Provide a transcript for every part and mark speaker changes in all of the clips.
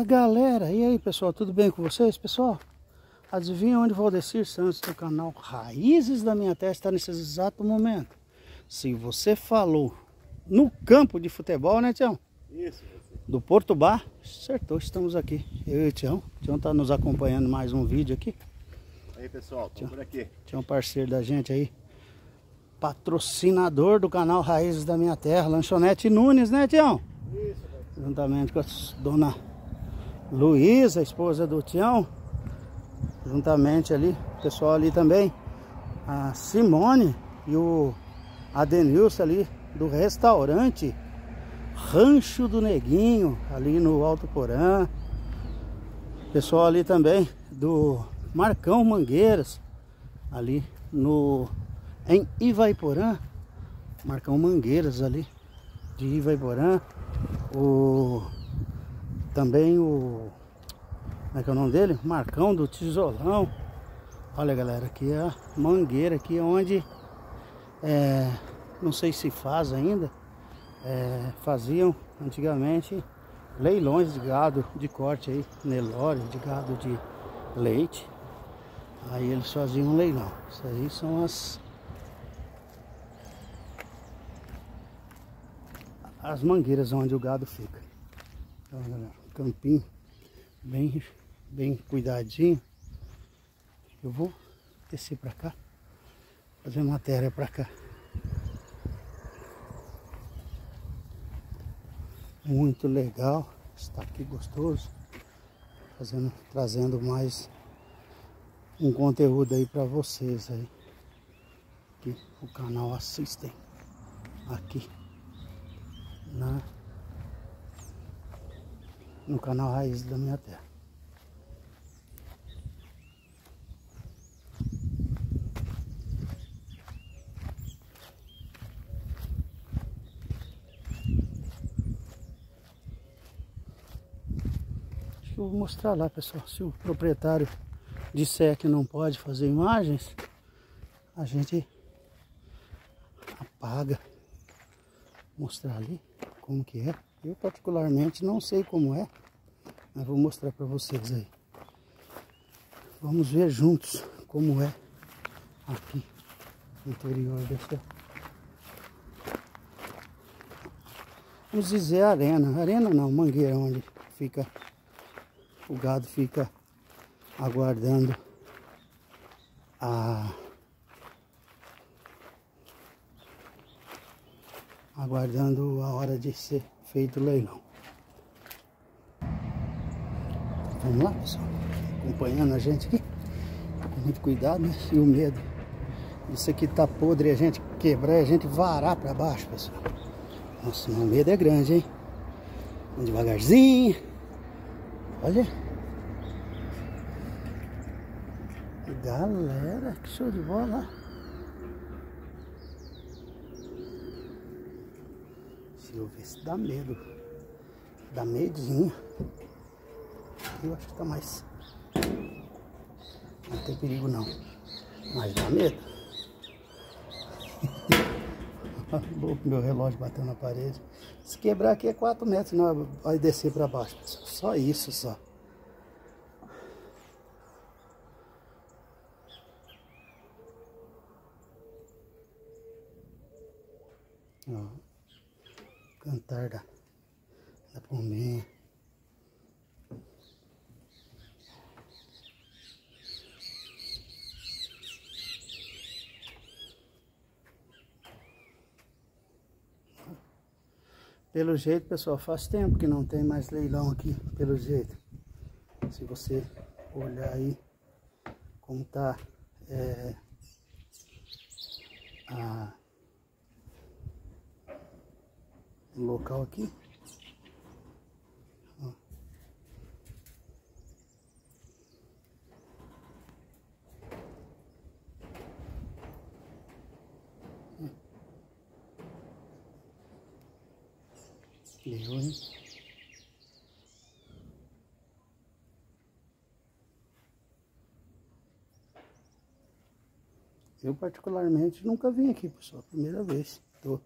Speaker 1: Fala galera, e aí pessoal, tudo bem com vocês pessoal? Adivinha onde Valdecir Santos do canal Raízes da Minha Terra está nesse exato momento? Se você falou no campo de futebol, né Tião?
Speaker 2: Isso.
Speaker 1: Do Porto Bar, acertou, estamos aqui. Eu e o Tião. O Tião está nos acompanhando mais um vídeo aqui.
Speaker 2: Aí pessoal, estamos por aqui.
Speaker 1: Tião parceiro da gente aí. Patrocinador do canal Raízes da Minha Terra, Lanchonete Nunes, né Tião?
Speaker 2: Isso.
Speaker 1: Juntamente com a dona Luísa, esposa do Tião. Juntamente ali, o pessoal ali também. A Simone e o Adenilson ali do restaurante Rancho do Neguinho, ali no Alto Porã. Pessoal ali também do Marcão Mangueiras, ali no em Ivaiporã. Marcão Mangueiras ali de Ivaiporã. O também o como é que é o nome dele? Marcão do Tijolão. Olha galera, aqui é a mangueira aqui é onde é, não sei se faz ainda. É, faziam antigamente leilões de gado de corte aí, Nelore, de gado de leite. Aí eles faziam um leilão. Isso aí são as as mangueiras onde o gado fica. Então, galera, campinho bem, bem cuidadinho. Eu vou descer pra cá, fazer matéria pra cá. Muito legal, está aqui gostoso, fazendo, trazendo mais um conteúdo aí para vocês aí, que o canal assistem aqui na no canal Raiz da Minha Terra. Acho que eu vou mostrar lá, pessoal. Se o proprietário disser que não pode fazer imagens, a gente apaga. Mostrar ali como que é. Eu particularmente não sei como é, mas vou mostrar para vocês aí. Vamos ver juntos como é aqui no interior dessa. Vamos dizer arena. Arena não, mangueira onde fica o gado fica aguardando a aguardando a hora de ser feito o leilão. Vamos lá, pessoal. Acompanhando a gente aqui. Com muito cuidado, né? E o medo. Isso aqui tá podre a gente quebrar a gente varar para baixo, pessoal. Nossa, o medo é grande, hein? Vamos devagarzinho. Olha. Galera, que show de bola. Se eu ver se dá medo. Dá medinho. Eu acho que tá mais. Não tem perigo não. Mas dá medo. Meu relógio bateu na parede. Se quebrar aqui é 4 metros, não vai descer para baixo. Só isso só. Ó cantar da, da pombinha. Pelo jeito, pessoal, faz tempo que não tem mais leilão aqui, pelo jeito. Se você olhar aí como tá é, a local aqui. Deu, hein? Eu particularmente nunca vim aqui, pessoal, primeira vez. Tô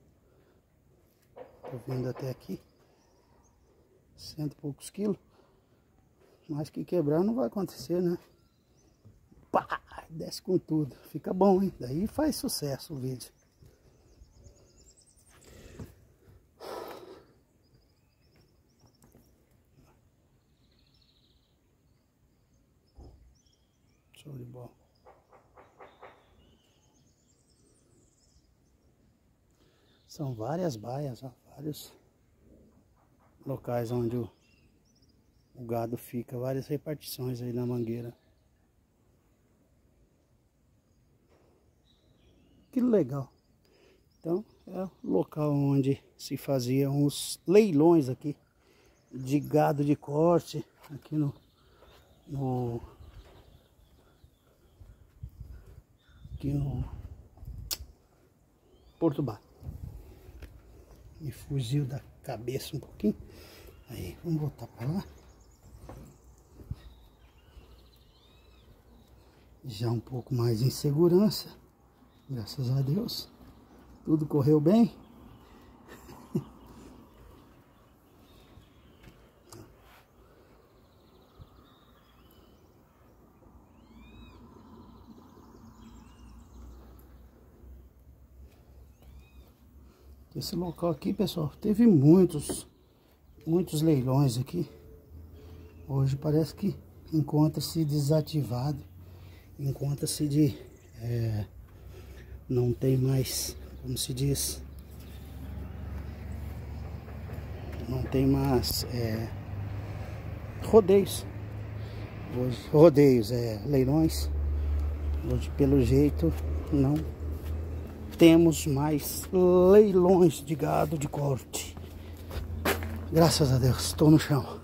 Speaker 1: Tô vindo até aqui. Cento e poucos quilos. Mas que quebrar não vai acontecer, né? Pá, desce com tudo. Fica bom, hein? Daí faz sucesso o vídeo. Show de bola. São várias baias, ó, vários locais onde o, o gado fica, várias repartições aí na mangueira. Que legal. Então, é o local onde se faziam os leilões aqui de gado de corte, aqui no, no aqui no Porto Bar. Me fugiu da cabeça um pouquinho. Aí, vamos voltar para lá. Já um pouco mais em segurança. Graças a Deus. Tudo correu bem. Esse local aqui, pessoal, teve muitos, muitos leilões aqui. Hoje parece que encontra-se desativado. Encontra-se de... É, não tem mais, como se diz... Não tem mais é, rodeios. Hoje, rodeios, é, leilões. Hoje, pelo jeito, não temos mais leilões de gado de corte. Graças a Deus, estou no chão.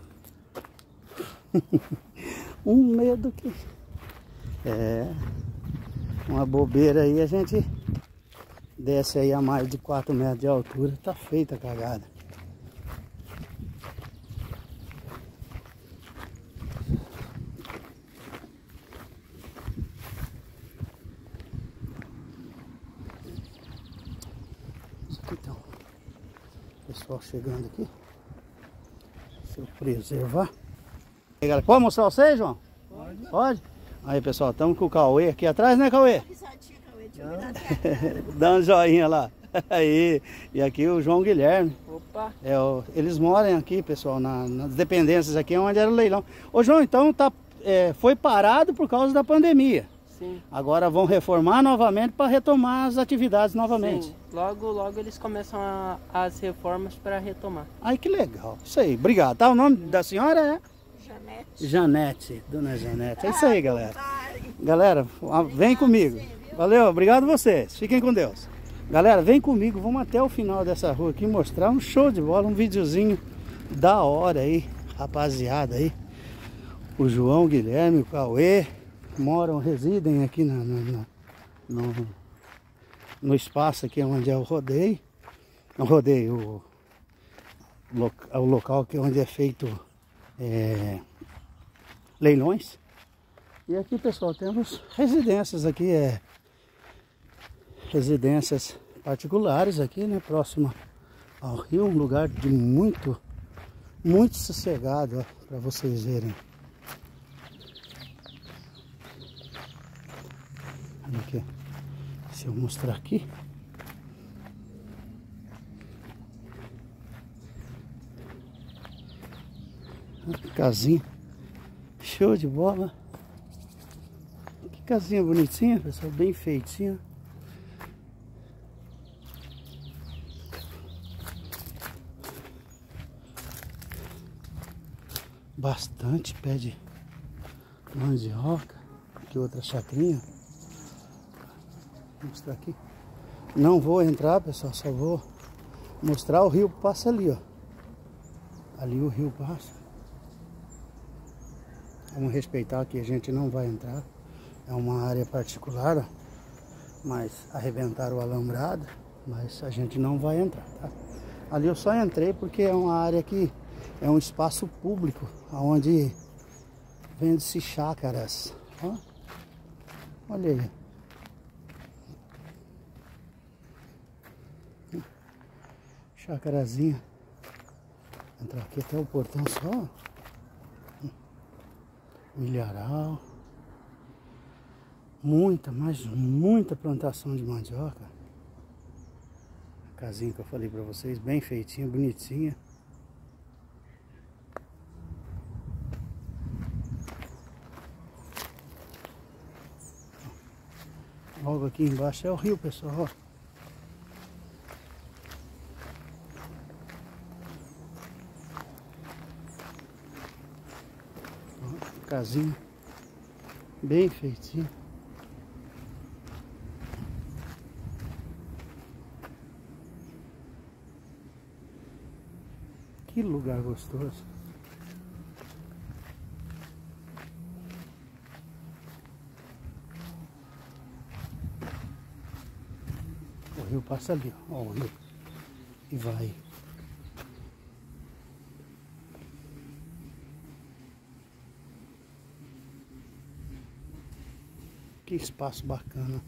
Speaker 1: um medo que... É... Uma bobeira aí, a gente desce aí a mais de 4 metros de altura. Tá feita a cagada. Então, pessoal chegando aqui. Deixa eu preservar. Aí, galera, pode mostrar vocês, João? Pode. Pode? Aí, pessoal, estamos com o Cauê aqui atrás, né, Cauê? Dá um joinha lá. Aí, e aqui o João Guilherme. Opa! É, o, eles moram aqui, pessoal, na, nas dependências aqui onde era o leilão. Ô João, então tá, é, foi parado por causa da pandemia. Sim. Agora vão reformar novamente para retomar as atividades novamente. Sim.
Speaker 3: Logo, logo eles começam a, as reformas para retomar.
Speaker 1: Ai, que legal. Isso aí, obrigado. Tá, o nome da senhora é? Janete. Janete, dona Janete. É isso aí, galera. Galera, vem comigo. Valeu, obrigado vocês. Fiquem com Deus. Galera, vem comigo, vamos até o final dessa rua aqui mostrar um show de bola, um videozinho da hora aí, rapaziada aí. O João Guilherme, o Cauê, moram, residem aqui na no, no, espaço aqui onde é o rodeio. Rodeio, o, o local aqui onde é feito é, leilões. E aqui pessoal, temos residências aqui, é, residências particulares aqui, né, próximo ao rio, um lugar de muito, muito sossegado, para vocês verem. Aqui. Se eu mostrar aqui. Casinha. Show de bola. Que casinha bonitinha, pessoal. Bem feitinha. Bastante pé de mandioca. Aqui outra chacrinha. Mostrar aqui. Não vou entrar, pessoal, só vou mostrar o rio passa ali, ó. Ali o rio passa. Vamos respeitar que a gente não vai entrar. É uma área particular, ó. Mas arrebentaram o alambrado, mas a gente não vai entrar, tá? Ali eu só entrei porque é uma área que é um espaço público, onde vende-se chácaras. Ó. Olha aí. Chacarazinha. Entrar aqui até o portão só. milharal. Muita, mas muita plantação de mandioca. A casinha que eu falei pra vocês, bem feitinha, bonitinha. Logo aqui embaixo é o rio, pessoal. Casinha bem feitinho. Que lugar gostoso. O rio passa ali, ó, o rio. E vai. Que espaço bacana.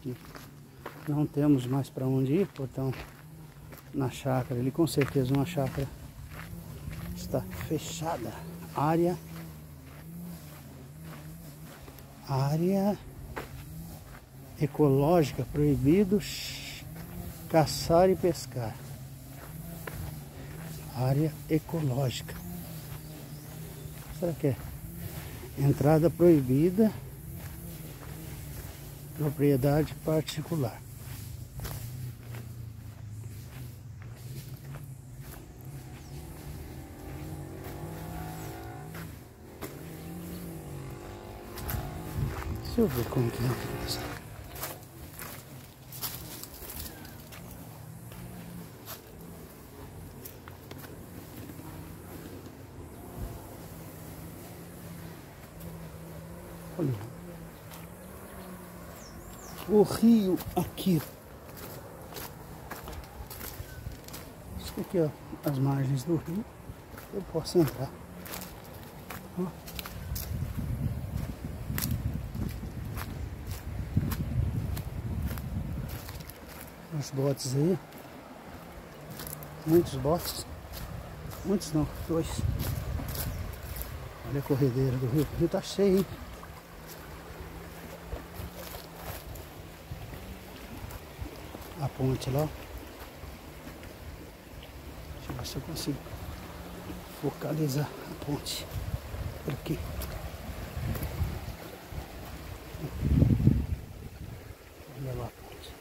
Speaker 1: Aqui. Não temos mais para onde ir, portão na chácara. Ali com certeza uma chácara está fechada. Área área ecológica proibido caçar e pescar. Área ecológica. Será que é? Entrada proibida. Propriedade particular. Deixa eu ver como que é isso. Olha. O rio aqui. Isso aqui, ó. As margens do rio. Eu posso entrar. Ó. Os botes aí. Muitos botes. Muitos não, dois. Olha a corredeira do rio. O rio tá cheio, hein? A ponte lá. Deixa eu ver se eu consigo focalizar a ponte. Por aqui. Olha lá a ponte.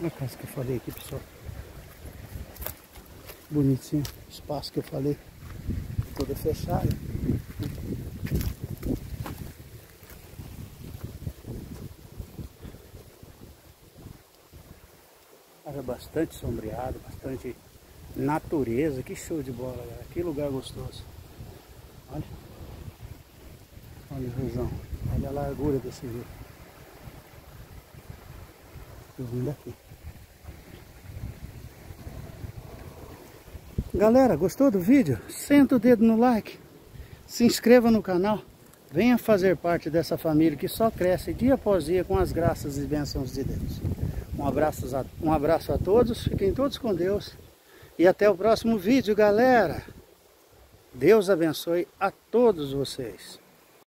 Speaker 1: Olha casa que eu falei aqui, pessoal. Bonitinho. Espaço que eu falei. Toda fechada. Bastante sombreado, bastante natureza. Que show de bola, galera. Que lugar gostoso. Olha. Olha o riozão. Olha a largura desse rio. Tô vindo aqui. Galera, gostou do vídeo? Senta o dedo no like. Se inscreva no canal. Venha fazer parte dessa família que só cresce dia após dia com as graças e bênçãos de Deus. Um abraço a, um abraço a todos, fiquem todos com Deus. E até o próximo vídeo, galera. Deus abençoe a todos vocês.